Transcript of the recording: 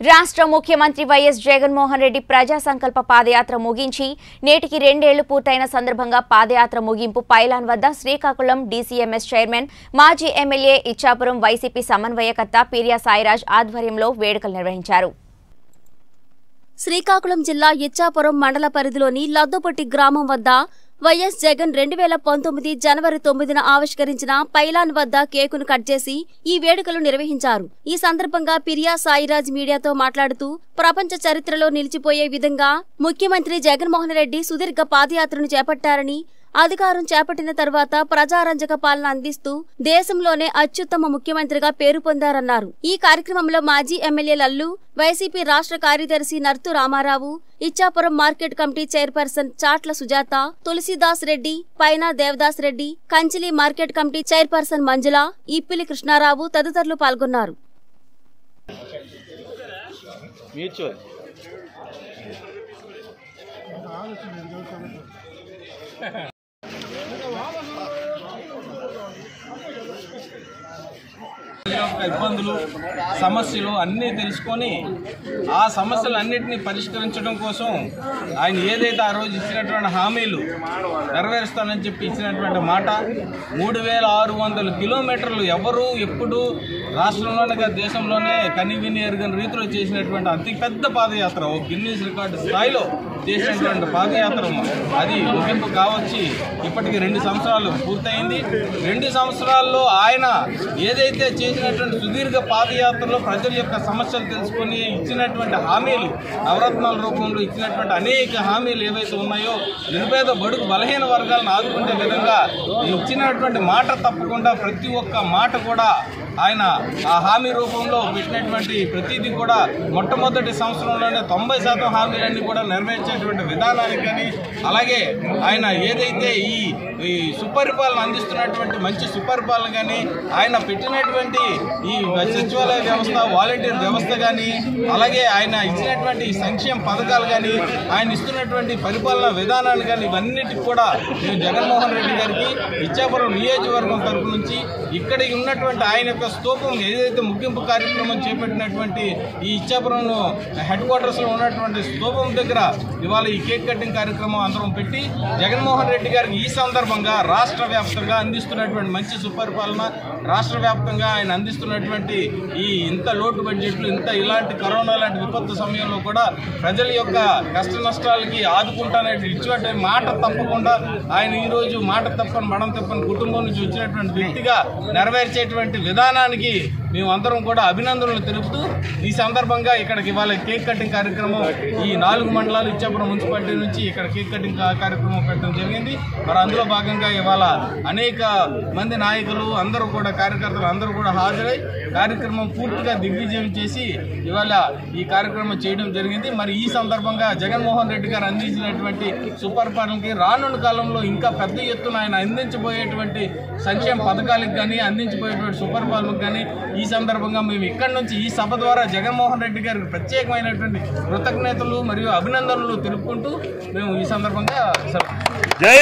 రాష్ట్ర ముఖ్యమంత్రి వైఎస్ జగన్మోహన్ రెడ్డి ప్రజా సంకల్ప పాదయాత్ర ముగించి నేటికి రెండేళ్ళు పూర్తయిన సందర్భంగా పాదయాత్ర ముగింపు పైలాన్ వద్ద శ్రీకాకుళం డీసీఎంఎస్ చైర్మన్ మాజీ ఎమ్మెల్యే ఇచ్చాపురం వైసీపీ సమన్వయకర్త పిరియా సాయిరాజ్ ఆధ్వర్యంలో వేడుకలు నిర్వహించారు. శ్రీకాకుళం జిల్లా ఇచ్చాపురం మండల పరిధిలోని లద్దొపట్టి గ్రామం వద్ద వైఎస్ జగన్ రెండు వేల పంతొమ్మిది జనవరి తొమ్మిదిన ఆవిష్కరించిన పైలాన్ వద్ద కేకును కట్ చేసి ఈ వేడుకలు నిర్వహించారు. ఈ సందర్భంగా పిరియా సాయిరాజ్ మీడియాతో మాట్లాడుతూ ప్రపంచ చరిత్రలో నిలిచిపోయే విధంగా ముఖ్యమంత్రి జగన్మోహన్ రెడ్డి సుదీర్ఘ పాదయాత్రను చేపట్టారని అధికారం చేపట్టిన తర్వాత ప్రజారంజక పాలన అందిస్తూ దేశంలోనే అత్యుత్తమ ముఖ్యమంత్రిగా పేరు పొందారన్నారు. ఈ కార్యక్రమంలో మాజీ ఎమ్మెల్యే లల్లు వైసీపీ రాష్ట్ర కార్యదర్శి Narthu Ramarao Ichchapuram market committee chairperson Chatla Sujatha Tulasidas Reddy పైన Devadas Reddy Kanchili market committee chairperson Manjula Ippili Krishnarao తదితరులు పాల్గొన్నారు. యొక్క ఇబ్బందులు సమస్యలు అన్నీ తెలుసుకొని ఆ సమస్యలన్నింటినీ పరిష్కరించడం కోసం ఆయన ఏదైతే ఆ రోజు ఇచ్చినటువంటి హామీలు నెరవేరుస్తానని చెప్పి ఇచ్చినటువంటి మాట మూడు వేల ఆరు వందల కిలోమీటర్లు ఎవరు ఎప్పుడు రాష్ట్రంలోనే దేశంలోనే కనివిని ఎరుగని రీతిలో చేసినటువంటి అతి పెద్ద పాదయాత్ర ఒక గిన్నీస్ రికార్డు స్థాయిలో చేసినటువంటి పాదయాత్ర. అది ముగింపు కావచ్చి ఇప్పటికి రెండు సంవత్సరాలు పూర్తయింది. రెండు సంవత్సరాల్లో ఆయన ఏదైతే చేసినటువంటి సుదీర్ఘ పాదయాత్రలో ప్రజల యొక్క సమస్యలు తెలుసుకొని ఇచ్చినటువంటి హామీలు నవరత్నాల రూపంలో ఇచ్చినటువంటి అనేక హామీలు ఏవైతే ఉన్నాయో నిరుపేద బడుగు బలహీన వర్గాలను ఆదుకునే విధంగా ఇచ్చినటువంటి మాట తప్పకుండా ప్రతి ఒక్క మాట కూడా ఆయన ఆ హామీ రూపంలో పెట్టినటువంటి ప్రతిదీ కూడా మొట్టమొదటి సంవత్సరంలోనే తొంభై శాతం హామీలన్నీ కూడా నెరవేర్చేటువంటి విధానానికి కానీ అలాగే ఆయన ఏదైతే ఈ ఈ సుపరిపాలన అందిస్తున్నటువంటి మంచి సుపరిపాలన కానీ ఆయన పెట్టినటువంటి ఈ సచివాలయ వ్యవస్థ వాలంటీర్ వ్యవస్థ కానీ అలాగే ఆయన ఇచ్చినటువంటి సంక్షేమ పథకాలు కానీ ఆయన ఇస్తున్నటువంటి పరిపాలన విధానాలు కానీ ఇవన్నిటికి కూడా నేను జగన్మోహన్ రెడ్డి గారికి ఇచ్చాపురం నియోజకవర్గం తరపు నుంచి ఇక్కడ ఉన్నటువంటి ఆయన యొక్క స్తూపం ఏదైతే ముగింపు కార్యక్రమం చేపట్టినటువంటి ఈ ఇచ్చాపురం హెడ్ క్వార్టర్స్లో ఉన్నటువంటి స్తూపం దగ్గర ఇవాళ ఈ కేక్ కటింగ్ కార్యక్రమం అందరం పెట్టి జగన్మోహన్ రెడ్డి గారికి ఈ సందర్భంగా రాష్ట్ర వ్యాప్తంగా అందిస్తున్నటువంటి మంచి సుపరిపాలన రాష్ట్ర వ్యాప్తంగా ఆయన అందిస్తున్నటువంటి ఈ ఇంత లోటు బడ్జెట్లు ఇంత ఇలాంటి కరోనా లాంటి విపత్తు సమయంలో కూడా ప్రజల యొక్క కష్ట నష్టాలకి ఆదుకుంటానే ఇచ్చినటువంటి మాట తప్పకుండా ఆయన ఈరోజు మాట తప్పని మడం తప్పని కుటుంబం నుంచి వచ్చినటువంటి వ్యక్తిగా నెరవేర్చేటువంటి విధానానికి మేము అందరం కూడా అభినందనలు తెలుపుతూ ఈ సందర్భంగా ఇక్కడికి ఇవాళ కేక్ కటింగ్ కార్యక్రమం ఈ నాలుగు మండలాలు ఇచ్చాపురం మున్సిపాలిటీ నుంచి ఇక్కడ కేక్ కటింగ్ కార్యక్రమం పెట్టడం జరిగింది. మరి అందులో భాగంగా ఇవాళ అనేక మంది నాయకులు అందరూ కూడా కార్యకర్తలు అందరూ కూడా హాజరై కార్యక్రమం పూర్తిగా దిగ్విజయం చేసి ఇవాళ ఈ కార్యక్రమం చేయడం జరిగింది. మరి ఈ సందర్భంగా జగన్మోహన్ రెడ్డి గారు అందించినటువంటి సుపరిపాలనకి రానున్న కాలంలో ఇంకా పెద్ద ఎత్తున ఆయన అందించబోయేటువంటి సంక్షేమ పథకాలకు కానీ అందించబోయేటువంటి సుపరిపాలనకు కానీ ఈ సందర్భంగా మేము ఇక్కడి నుంచి ఈ సభ ద్వారా జగన్మోహన్ రెడ్డి గారికి ప్రత్యేకమైనటువంటి కృతజ్ఞతలు మరియు అభినందనలు తెలుపుకుంటూ మేము ఈ సందర్భంగా జై